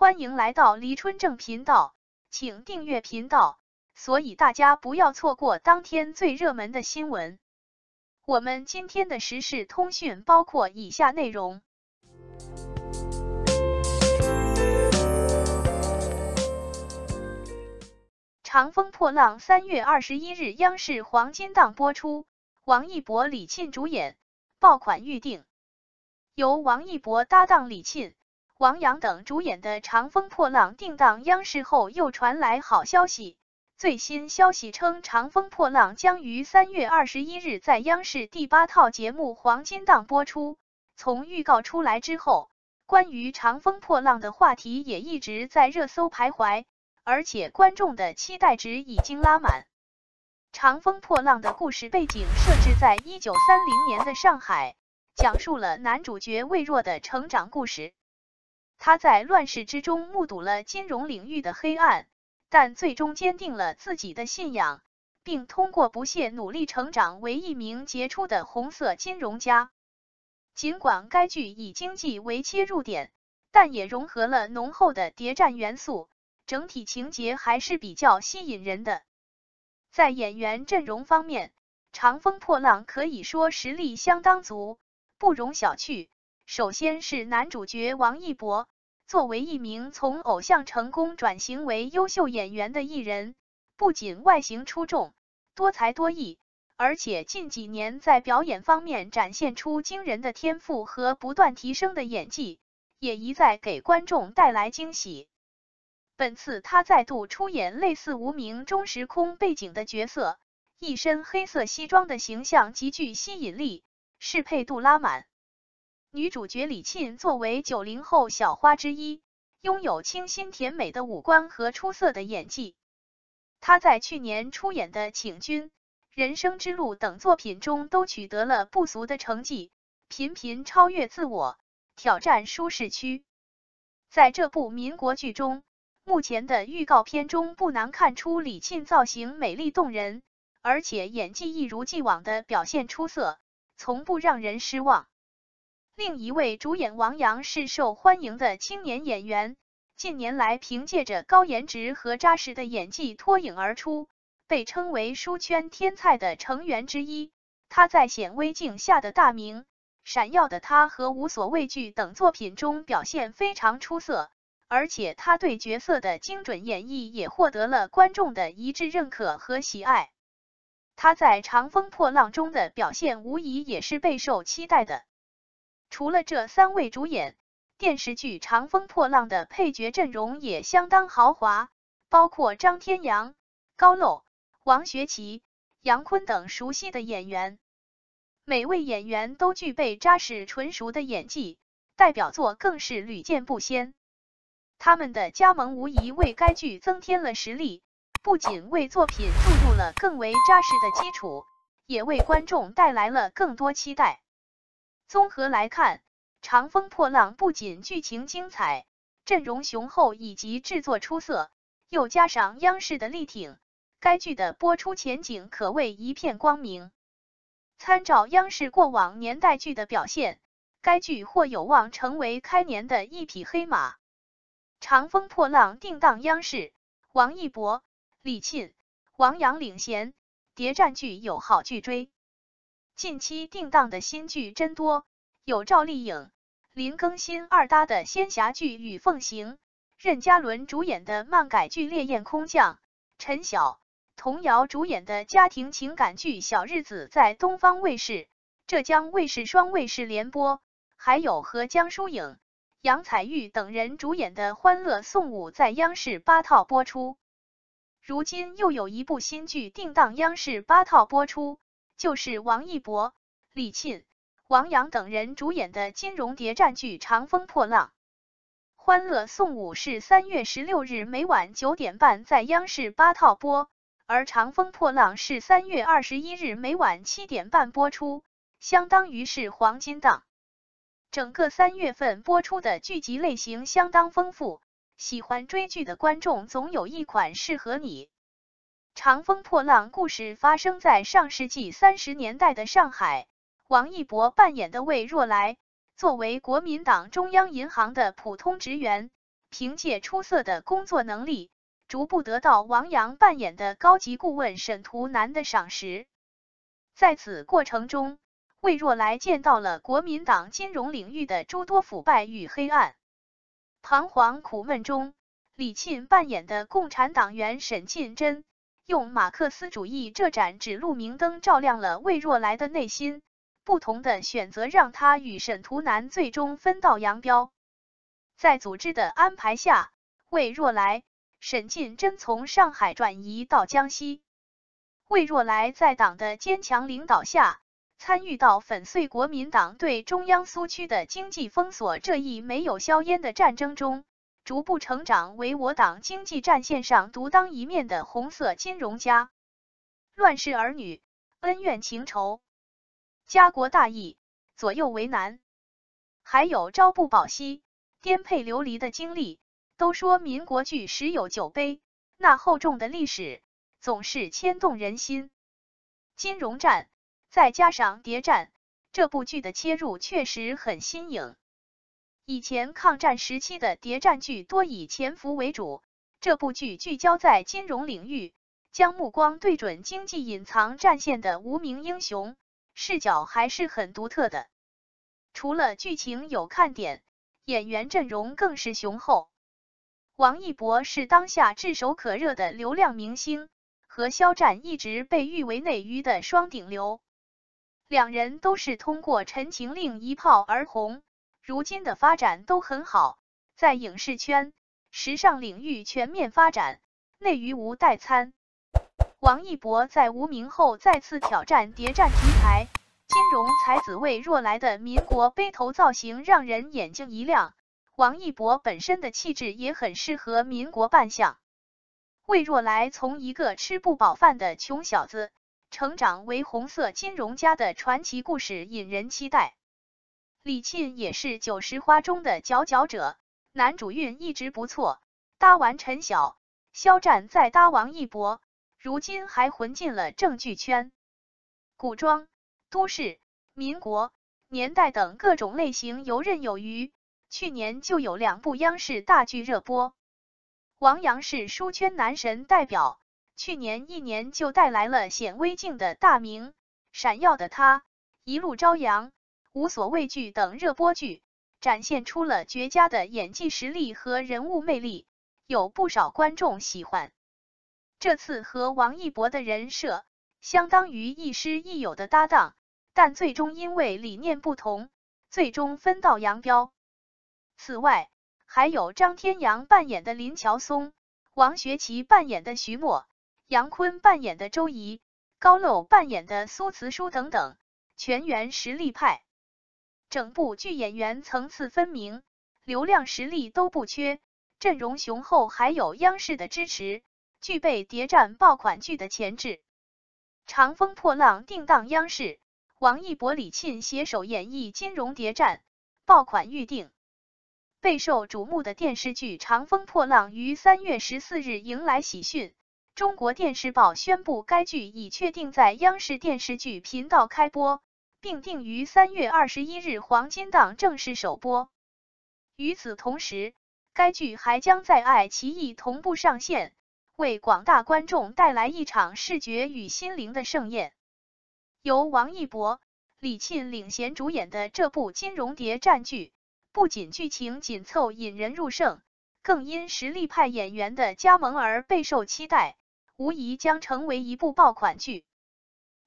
欢迎来到黎春正频道，请订阅频道，所以大家不要错过当天最热门的新闻。我们今天的时事通讯包括以下内容：长风破浪三月二十一日央视黄金档播出，王一博、李沁主演，爆款预定，由王一博搭档李沁。王阳等主演的《长风破浪》定档央视后，又传来好消息。最新消息称，《长风破浪》将于三月二十一日在央视第八套节目黄金档播出。从预告出来之后，关于《长风破浪》的话题也一直在热搜徘徊，而且观众的期待值已经拉满。《长风破浪》的故事背景设置在一九三零年的上海，讲述了男主角魏若的成长故事。他在乱世之中目睹了金融领域的黑暗，但最终坚定了自己的信仰，并通过不懈努力成长为一名杰出的红色金融家。尽管该剧以经济为切入点，但也融合了浓厚的谍战元素，整体情节还是比较吸引人的。在演员阵容方面，《长风破浪》可以说实力相当足，不容小觑。首先是男主角王一博，作为一名从偶像成功转型为优秀演员的艺人，不仅外形出众、多才多艺，而且近几年在表演方面展现出惊人的天赋和不断提升的演技，也一再给观众带来惊喜。本次他再度出演类似无名中时空背景的角色，一身黑色西装的形象极具吸引力，适配度拉满。女主角李沁作为九零后小花之一，拥有清新甜美的五官和出色的演技。她在去年出演的《请君》《人生之路》等作品中都取得了不俗的成绩，频频超越自我，挑战舒适区。在这部民国剧中，目前的预告片中不难看出李沁造型美丽动人，而且演技一如既往的表现出色，从不让人失望。另一位主演王阳是受欢迎的青年演员，近年来凭借着高颜值和扎实的演技脱颖而出，被称为书圈天才的成员之一。他在《显微镜下的大明》《闪耀的他》和《无所畏惧》等作品中表现非常出色，而且他对角色的精准演绎也获得了观众的一致认可和喜爱。他在《长风破浪》中的表现无疑也是备受期待的。除了这三位主演，电视剧《长风破浪》的配角阵容也相当豪华，包括张天阳、高露、王学圻、杨坤等熟悉的演员。每位演员都具备扎实纯熟的演技，代表作更是屡见不鲜。他们的加盟无疑为该剧增添了实力，不仅为作品注入了更为扎实的基础，也为观众带来了更多期待。综合来看，《长风破浪》不仅剧情精彩、阵容雄厚以及制作出色，又加上央视的力挺，该剧的播出前景可谓一片光明。参照央视过往年代剧的表现，该剧或有望成为开年的一匹黑马。《长风破浪》定档央视，王一博、李沁、王阳领衔，谍战剧有好剧追。近期定档的新剧真多，有赵丽颖、林更新二搭的仙侠剧《与凤行》，任嘉伦主演的漫改剧《烈焰空降》，陈晓、童瑶主演的家庭情感剧《小日子》在东方卫视、浙江卫视双卫视联播，还有和江疏影、杨采钰等人主演的《欢乐颂舞》在央视八套播出。如今又有一部新剧定档央视八套播出。就是王一博、李沁、王阳等人主演的金融谍战剧《长风破浪》。欢乐颂五是三月十六日每晚九点半在央视八套播，而《长风破浪》是三月二十一日每晚七点半播出，相当于是黄金档。整个三月份播出的剧集类型相当丰富，喜欢追剧的观众总有一款适合你。长风破浪故事发生在上世纪三十年代的上海，王一博扮演的魏若来，作为国民党中央银行的普通职员，凭借出色的工作能力，逐步得到王阳扮演的高级顾问沈图南的赏识。在此过程中，魏若来见到了国民党金融领域的诸多腐败与黑暗。彷徨苦闷中，李沁扮演的共产党员沈庆珍，用马克思主义这盏指路明灯，照亮了魏若来的内心。不同的选择让他与沈图南最终分道扬镳。在组织的安排下，魏若来、沈进真从上海转移到江西。魏若来在党的坚强领导下，参与到粉碎国民党对中央苏区的经济封锁这一没有硝烟的战争中，逐步成长为我党经济战线上独当一面的红色金融家。乱世儿女，恩怨情仇。家国大义，左右为难，还有朝不保夕、颠沛流离的经历。都说民国剧十有九悲，那厚重的历史总是牵动人心。金融战再加上谍战，这部剧的切入确实很新颖。以前抗战时期的谍战剧多以潜伏为主，这部剧聚焦在金融领域，将目光对准经济隐藏战线的无名英雄。视角还是很独特的，除了剧情有看点，演员阵容更是雄厚。王一博是当下炙手可热的流量明星，和肖战一直被誉为内娱的双顶流。两人都是通过《陈情令》一炮而红，如今的发展都很好，在影视圈、时尚领域全面发展，内娱无代餐。王一博在无名后再次挑战谍战题材，金融才子魏若来的民国背头造型让人眼睛一亮。王一博本身的气质也很适合民国扮相。魏若来从一个吃不饱饭的穷小子，成长为红色金融家的传奇故事引人期待。李沁也是九十花中的佼佼者，男主运一直不错，搭完陈晓、肖战再搭王一博。如今还混进了正剧圈，古装、都市、民国、年代等各种类型游刃有余。去年就有两部央视大剧热播。王阳是书圈男神代表，去年一年就带来了《显微镜》的大明、闪耀的他、一路朝阳、无所畏惧等热播剧，展现出了绝佳的演技实力和人物魅力，有不少观众喜欢。这次和王一博的人设相当于亦师亦友的搭档，但最终因为理念不同，最终分道扬镳。此外，还有张天阳扮演的林乔松，王学圻扮演的徐墨，杨坤扮演的周怡，高露扮演的苏慈书等等，全员实力派。整部剧演员层次分明，流量实力都不缺，阵容雄厚，还有央视的支持。具备谍战爆款剧的潜质，长风破浪定档央视，王一博、李沁携手演绎金融谍战爆款预定。备受瞩目的电视剧《长风破浪》于三月十四日迎来喜讯，中国电视报宣布该剧已确定在央视电视剧频道开播，并定于三月二十一日黄金档正式首播。与此同时，该剧还将在爱奇艺同步上线。为广大观众带来一场视觉与心灵的盛宴。由王一博、李沁领衔主演的这部金融谍战剧，不仅剧情紧凑引人入胜，更因实力派演员的加盟而备受期待，无疑将成为一部爆款剧。《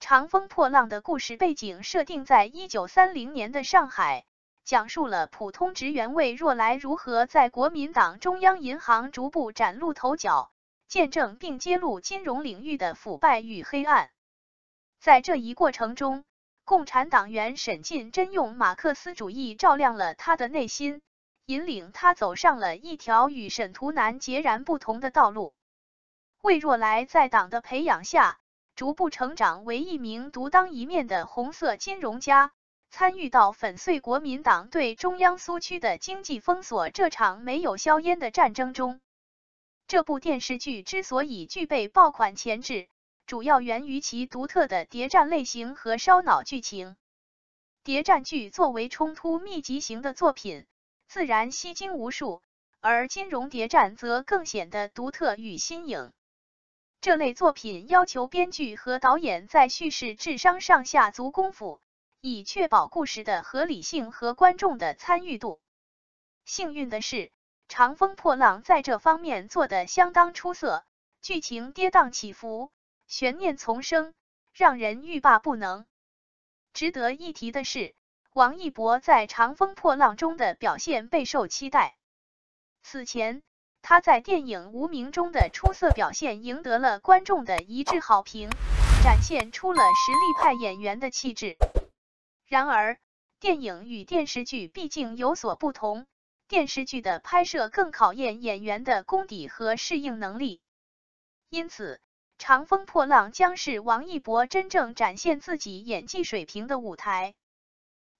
长风破浪》的故事背景设定在一九三零年的上海，讲述了普通职员魏若来如何在国民党中央银行逐步崭露头角。见证并揭露金融领域的腐败与黑暗，在这一过程中，共产党员沈进真用马克思主义照亮了他的内心，引领他走上了一条与沈图南截然不同的道路。魏若来在党的培养下，逐步成长为一名独当一面的红色金融家，参与到粉碎国民党对中央苏区的经济封锁这场没有硝烟的战争中。这部电视剧之所以具备爆款潜质，主要源于其独特的谍战类型和烧脑剧情。谍战剧作为冲突密集型的作品，自然吸睛无数，而金融谍战则更显得独特与新颖。这类作品要求编剧和导演在叙事智商上下足功夫，以确保故事的合理性和观众的参与度。幸运的是，《长风破浪》在这方面做得相当出色，剧情跌宕起伏，悬念丛生，让人欲罢不能。值得一提的是，王一博在《长风破浪》中的表现备受期待。此前，他在电影《无名》中的出色表现赢得了观众的一致好评，展现出了实力派演员的气质。然而，电影与电视剧毕竟有所不同，电视剧的拍摄更考验演员的功底和适应能力。因此，《长风破浪》将是王一博真正展现自己演技水平的舞台。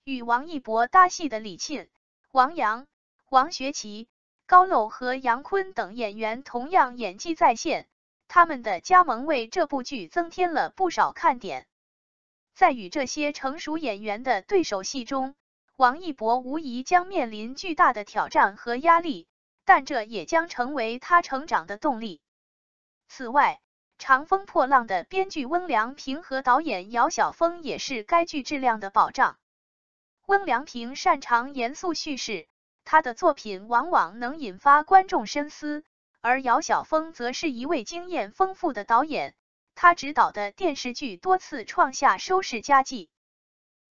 与王一博搭戏的李沁、王阳、王学圻。高露和杨坤等演员同样演技在线，他们的加盟为这部剧增添了不少看点。在与这些成熟演员的对手戏中，王一博无疑将面临巨大的挑战和压力，但这也将成为他成长的动力。此外，《长风破浪》的编剧温良平和导演姚晓峰也是该剧质量的保障。温良平擅长严肃叙事。他的作品往往能引发观众深思，而姚晓峰则是一位经验丰富的导演，他执导的电视剧多次创下收视佳绩。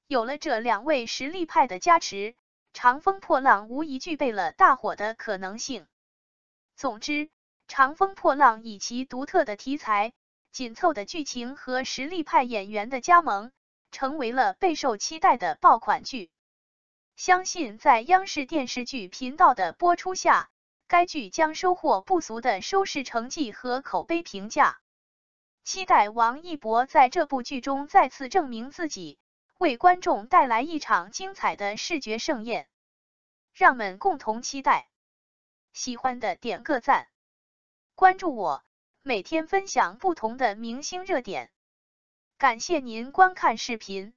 有了这两位实力派的加持，《长风破浪》无疑具备了大火的可能性。总之，《长风破浪》以其独特的题材、紧凑的剧情和实力派演员的加盟，成为了备受期待的爆款剧。相信在央视电视剧频道的播出下，该剧将收获不俗的收视成绩和口碑评价。期待王一博在这部剧中再次证明自己，为观众带来一场精彩的视觉盛宴。让们共同期待。喜欢的点个赞，关注我，每天分享不同的明星热点。感谢您观看视频。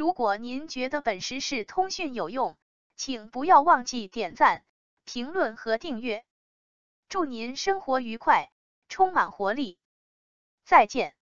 如果您觉得本时事通讯有用，请不要忘记点赞、评论和订阅。祝您生活愉快，充满活力！再见。